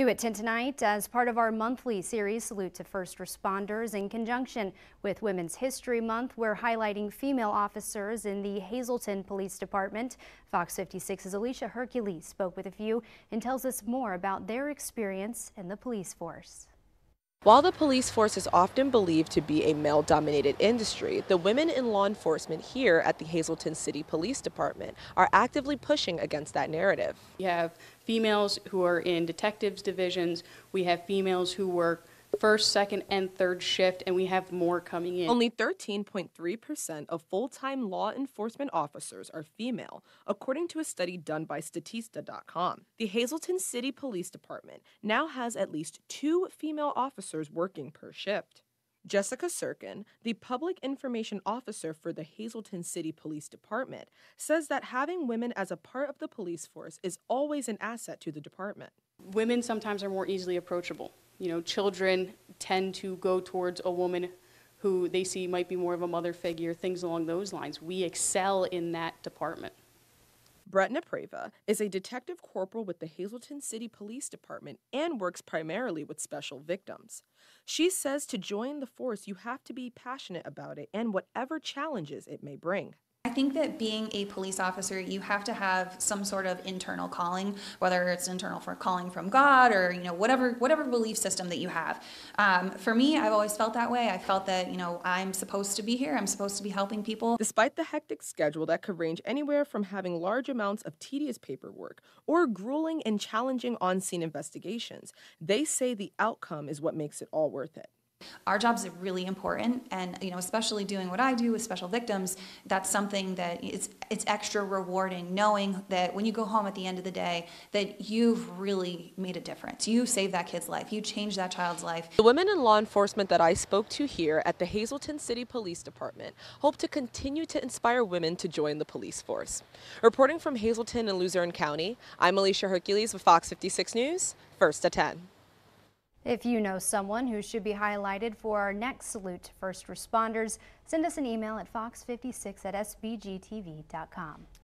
New at 10 tonight, as part of our monthly series, Salute to First Responders, in conjunction with Women's History Month, we're highlighting female officers in the Hazleton Police Department. Fox 56's Alicia Hercules spoke with a few and tells us more about their experience in the police force. While the police force is often believed to be a male dominated industry, the women in law enforcement here at the Hazleton City Police Department are actively pushing against that narrative. We have females who are in detectives divisions, we have females who work first, second, and third shift, and we have more coming in. Only 13.3% of full time law enforcement officers are female, according to a study done by Statista.com. The Hazleton City Police Department now has at least two female officers working per shift. Jessica Surkin, the public information officer for the Hazleton City Police Department, says that having women as a part of the police force is always an asset to the department. Women sometimes are more easily approachable you know, children tend to go towards a woman who they see might be more of a mother figure, things along those lines. We excel in that department. Brett Naprava is a detective corporal with the Hazleton City Police Department and works primarily with special victims. She says to join the force, you have to be passionate about it and whatever challenges it may bring. I think that being a police officer, you have to have some sort of internal calling, whether it's internal for calling from God or you know whatever whatever belief system that you have. Um, for me, I've always felt that way. I felt that you know I'm supposed to be here. I'm supposed to be helping people. Despite the hectic schedule that could range anywhere from having large amounts of tedious paperwork or grueling and challenging on-scene investigations, they say the outcome is what makes it all worth it. Our jobs are really important, and you know, especially doing what I do with special victims, that's something that it's it's extra rewarding, knowing that when you go home at the end of the day, that you've really made a difference. You saved that kid's life. You changed that child's life. The women in law enforcement that I spoke to here at the Hazleton City Police Department hope to continue to inspire women to join the police force. Reporting from Hazleton and Luzerne County, I'm Alicia Hercules with Fox 56 News, first at 10. If you know someone who should be highlighted for our next Salute to First Responders, send us an email at fox56 at sbgtv.com.